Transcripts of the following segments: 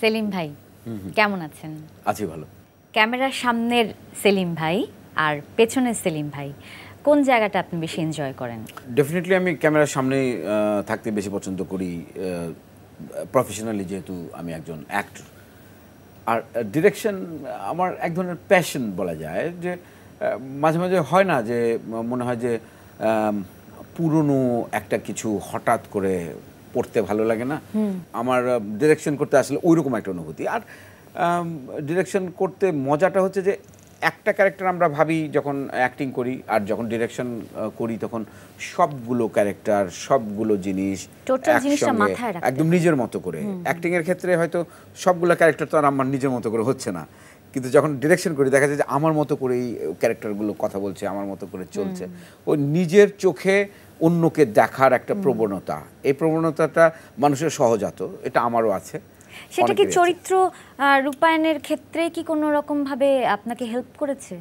সেলিম ভাই কেমন আছেন? আছি ভালো। ক্যামেরার সামনের সেলিম ভাই আর পেছনের সেলিম ভাই কোন জায়গাটা আপনি বেশি এনজয় করেন? ডেফিনেটলি আমি ক্যামেরার সামনে থাকতে বেশি পছন্দ করি প্রফেশনালি যেহেতু আমি একজন অ্যাক্টর আর ডিরেকশন আমার এক ধরনের প্যাশন বলা যায় যে মাঝে মাঝে হয় না যে মনে হয় যে পুরনো একটা কিছু হঠাৎ করে পড়তে ভালো লাগে না। আমার ডিরেকশন করতে আসলে ওই রকম একটা অনুভূতি। আর ডিরেকশন করতে মজাটা হচ্ছে যে একটা ক্যারেক্টার আমরা ভাবি যখন অ্যাক্টিং করি আর যখন ডিরেকশন করি তখন সবগুলো ক্যারেক্টার সবগুলো জিনিস একদম নিজের মতো করে। অ্যাক্টিং এর ক্ষেত্রে হয়তো সবগুলো ক্যারেক্টার তো আর আমার নিজের মতো করে হচ্ছে না। কিন্তু যখন ডিরেকশন করি দেখা যায় যে আমার মতো করেই ক্যারেক্টারগুলো কথা বলছে আমার মতো করে চলছে। ও নিজের চোখে অন্যকে দেখার একটা প্রবণতা। এই প্রবণতাটা মানুষের সহজাত এটা আমারও আছে। সেটা কি চরিত্র রূপায়ণের ক্ষেত্রে কি কোনো রকম ভাবে আপনাকে হেল্প করেছে?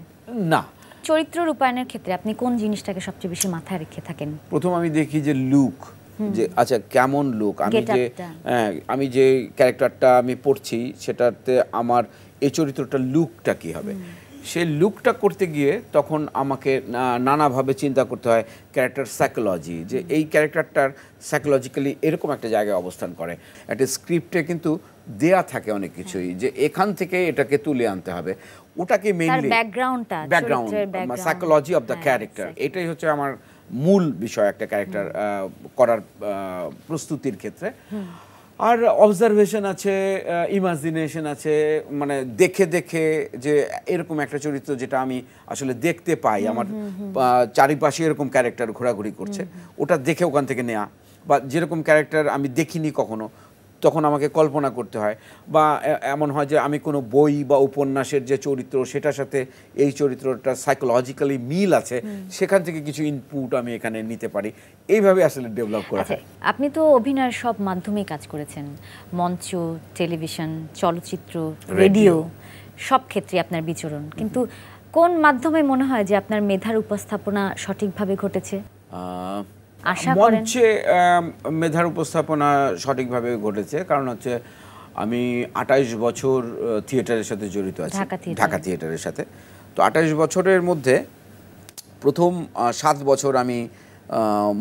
না। চরিত্র রূপায়ণের ক্ষেত্রে আপনি কোন জিনিসটাকে সবচেয়ে বেশি মাথায় রেখে থাকেন? প্রথম আমি দেখি যে লুক যে আচ্ছা কেমন লুক আমি যে হ্যাঁ আমি যে ক্যারেক্টারটা আমি পড়ছি সেটাতে আমার এই চরিত্রটার লুকটা কি হবে? সেই লুকটা করতে গিয়ে তখন আমাকে নানাভাবে চিন্তা করতে হয় ক্যারেক্টার সাইকোলজি যে এই ক্যারেক্টারটার সাইকোলজিক্যালি এরকম একটা জায়গায় অবস্থান করে। একটা স্ক্রিপ্টে কিন্তু দেয়া থাকে অনেক কিছুই যে এখান থেকে এটাকে তুলে আনতে হবে। ওটাকে মেইনলি ব্যাকগ্রাউন্ডটা background psychology of the character এটাই হচ্ছে আমার মূল বিষয় একটা ক্যারেক্টার করার প্রস্তুতির ক্ষেত্রে। আর অবজারভেশন আছে ইমাজিনেশন আছে মানে দেখে দেখে যে এরকম একটা চরিত্র যেটা আমি আসলে দেখতে পাই আমার চারিপাশে এরকম ক্যারেক্টার ঘোরাঘুরি করছে ওটা দেখে ওখান থেকে নেয়া। বা যেরকম ক্যারেক্টার আমি দেখিনি কখনো তখন আমাকে কল্পনা করতে হয়। বা এমন হয় যে আমি কোনো বই বা উপন্যাসের যে চরিত্র সেটার সাথে এই চরিত্রটা সাইকোলজিক্যালি মিল আছে সেখান থেকে কিছু ইনপুট আমি এখানে নিতে পারি। এইভাবে আসলে ডেভেলপ করা আচ্ছা হয় আপনি তো অভিনয়ের সব মাধ্যমেই কাজ করেছেন। মঞ্চ টেলিভিশন চলচ্চিত্র রেডিও। সব ক্ষেত্রে আপনার বিচরণ। কিন্তু কোন মাধ্যমে মনে হয় যে আপনার মেধার উপস্থাপনা সঠিকভাবে ঘটেছে? মঞ্চে মেধার উপস্থাপনা সঠিকভাবে ঘটেছে কারণ হচ্ছে আমি আঠাইশ বছর থিয়েটারের সাথে জড়িত আছি। ঢাকা থিয়েটারের সাথে। তো আঠাইশ বছরের মধ্যে প্রথম সাত বছর আমি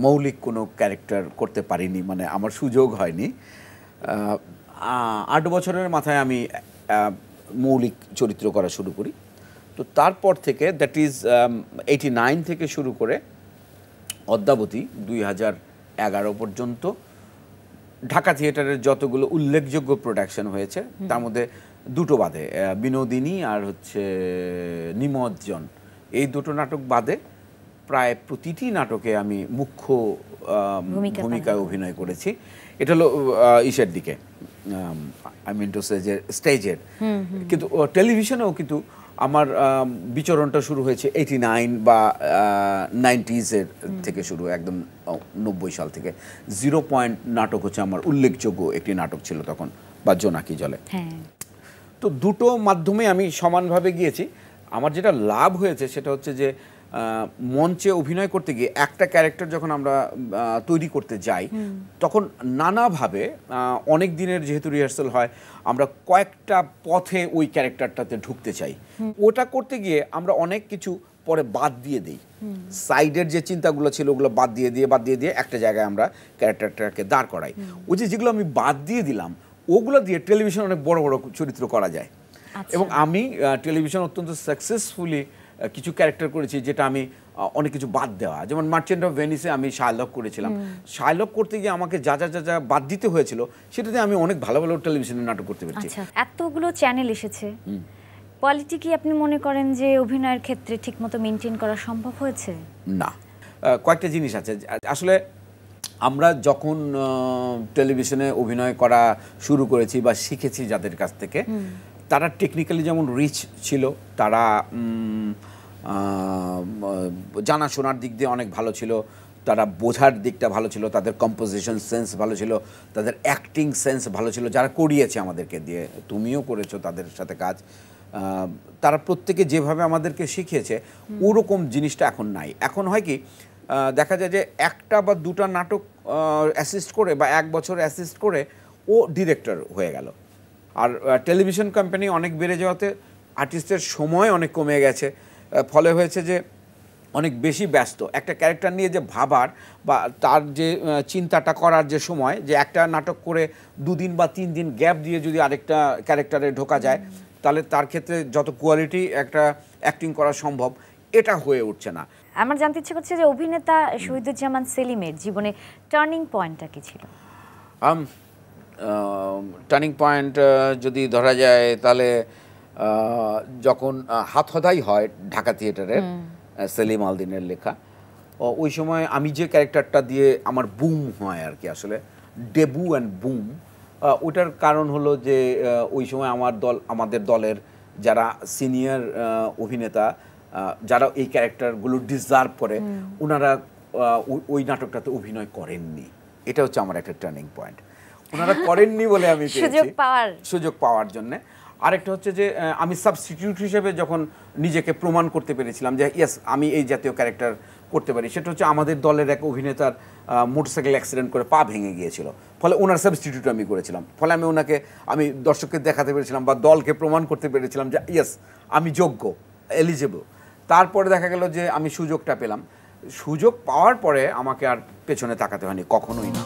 মৌলিক কোনো ক্যারেক্টার করতে পারিনি মানে আমার সুযোগ হয়নি। আট বছরের মাথায় আমি মৌলিক চরিত্র করা শুরু করি। তো তারপর থেকে দ্যাট ইজ এইটি নাইন থেকে শুরু করে অদ্যাবধি দুই হাজার এগারো পর্যন্ত ঢাকা থিয়েটারের যতগুলো উল্লেখযোগ্য প্রোডাকশন হয়েছে তার মধ্যে দুটো বাদে বিনোদিনী আর হচ্ছে নিমজ্জন। এই দুটো নাটক বাদে প্রায় প্রতিটি নাটকে আমি মুখ্য ভূমিকায় অভিনয় করেছি। এটা হলো ইসের দিকে আই মিন টু সে যে স্টেজের। কিন্তু টেলিভিশনেও কিন্তু আমার বিচরণটা শুরু হয়েছে এইটি নাইন বা নাইনটিজের থেকে শুরু একদম নব্বই সাল থেকে। জিরো পয়েন্ট নাটক হচ্ছে আমার উল্লেখযোগ্য একটি নাটক ছিল তখন বা জোনাকি জলে। হ্যাঁ। তো দুটো মাধ্যমে আমি সমানভাবে গিয়েছি। আমার যেটা লাভ হয়েছে সেটা হচ্ছে যে মঞ্চে অভিনয় করতে গিয়ে একটা ক্যারেক্টার যখন আমরা তৈরি করতে যাই তখন নানাভাবে অনেক দিনের যেহেতু রিহার্সাল হয় আমরা কয়েকটা পথে ওই ক্যারেক্টারটাতে ঢুকতে চাই। ওটা করতে গিয়ে আমরা অনেক কিছু পরে বাদ দিয়ে দিই। সাইডের যে চিন্তাগুলো ছিল ওগুলো বাদ দিয়ে দিয়ে বাদ দিয়ে দিয়ে একটা জায়গায় আমরা ক্যারেক্টারটাকে দাঁড় করাই। ওই যে যেগুলো আমি বাদ দিয়ে দিলাম ওগুলো দিয়ে টেলিভিশন অনেক বড় বড় চরিত্র করা যায়। আচ্ছা। এবং আমি টেলিভিশন অত্যন্ত সাকসেসফুলি কিছু ক্যারেক্টার করেছি যেটা আমি অনেক কিছু বাদ দেওয়া। যেমন মার্চেন্ট অফ ভেনিসে আমি শাইলক করেছিলাম। শাইলক করতে গিয়ে আমাকে যা যা যা যা বাদ দিতে হয়েছিল সেটাতে আমি অনেক ভালো ভালো টেলিভিশনে নাটক করতে পেরেছি। আচ্ছা এতগুলো চ্যানেল এসেছে। কোয়ালিটি কি আপনি মনে করেন যে অভিনয়ের ক্ষেত্রে ঠিকমতো মেনটেন করা সম্ভব হয়েছে? না। কয়েকটা জিনিস আছে। আসলে আমরা যখন টেলিভিশনে অভিনয় করা শুরু করেছি বা শিখেছি যাদের কাছ থেকে তারা টেকনিক্যালি যেমন রিচ ছিল তারা জানাশোনার দিক দিয়ে অনেক ভালো ছিল তারা বোঝার দিকটা ভালো ছিল তাদের কম্পোজিশন সেন্স ভালো ছিল তাদের অ্যাক্টিং সেন্স ভালো ছিল যারা করিয়েছে আমাদেরকে দিয়ে তুমিও করেছ তাদের সাথে কাজ তারা প্রত্যেকে যেভাবে আমাদেরকে শিখিয়েছে ওরকম জিনিসটা এখন নাই। এখন হয় কি দেখা যায় যে একটা বা দুটা নাটক অ্যাসিস্ট করে বা এক বছর অ্যাসিস্ট করে ও ডিরেক্টর হয়ে গেল। আর টেলিভিশন কোম্পানি অনেক বেড়ে যাওয়াতে আর্টিস্টের সময় অনেক কমে গেছে ফলে হয়েছে যে অনেক বেশি ব্যস্ত। একটা ক্যারেক্টার নিয়ে যে ভাবার বা তার যে চিন্তাটা করার যে সময় যে একটা নাটক করে দুদিন বা তিন দিন গ্যাপ দিয়ে যদি আরেকটা ক্যারেক্টারে ঢোকা যায় তাহলে তার ক্ষেত্রে যত কোয়ালিটি একটা অ্যাক্টিং করা সম্ভব এটা হয়ে উঠছে না। আমার জানতে ইচ্ছে করছে যে অভিনেতা শহীদুজ্জামান সেলিমের জীবনে টার্নিং পয়েন্টটা কি ছিল? টার্নিং পয়েন্ট যদি ধরা যায় তাহলে যখন হাত হদাই হয় ঢাকা থিয়েটারের সেলিম আলদিনের লেখা ওই সময় আমি যে ক্যারেক্টারটা দিয়ে আমার বুম হয় আর কি আসলে ডেবু অ্যান্ড বুম ওটার কারণ হলো যে ওই সময় আমার দল আমাদের দলের যারা সিনিয়র অভিনেতা যারা এই ক্যারেক্টারগুলো ডিজার্ভ করে ওনারা ওই- ওই নাটকটাতে অভিনয় করেননি। এটা হচ্ছে আমার একটা টার্নিং পয়েন্ট ওনারা করেননি বলে আমি সুযোগ পাওয়ার। সুযোগ পাওয়ার জন্য। আরেকটা হচ্ছে যে আমি সাবস্টিটিউট হিসেবে যখন নিজেকে প্রমাণ করতে পেরেছিলাম যে ইয়েস আমি এই জাতীয় ক্যারেক্টার করতে পারি সেটা হচ্ছে আমাদের দলের এক অভিনেতার মোটরসাইকেল অ্যাক্সিডেন্ট করে পা ভেঙে গিয়েছিল। ফলে ওনার সাবস্টিটিউট আমি করেছিলাম। ফলে আমি ওনাকে আমি দর্শককে দেখাতে পেরেছিলাম বা দলকে প্রমাণ করতে পেরেছিলাম যে ইয়েস আমি যোগ্য এলিজেবল তারপরে দেখা গেল যে আমি সুযোগটা পেলাম। সুযোগ পাওয়ার পরে আমাকে আর পেছনে তাকাতে হয়নি কখনোই না।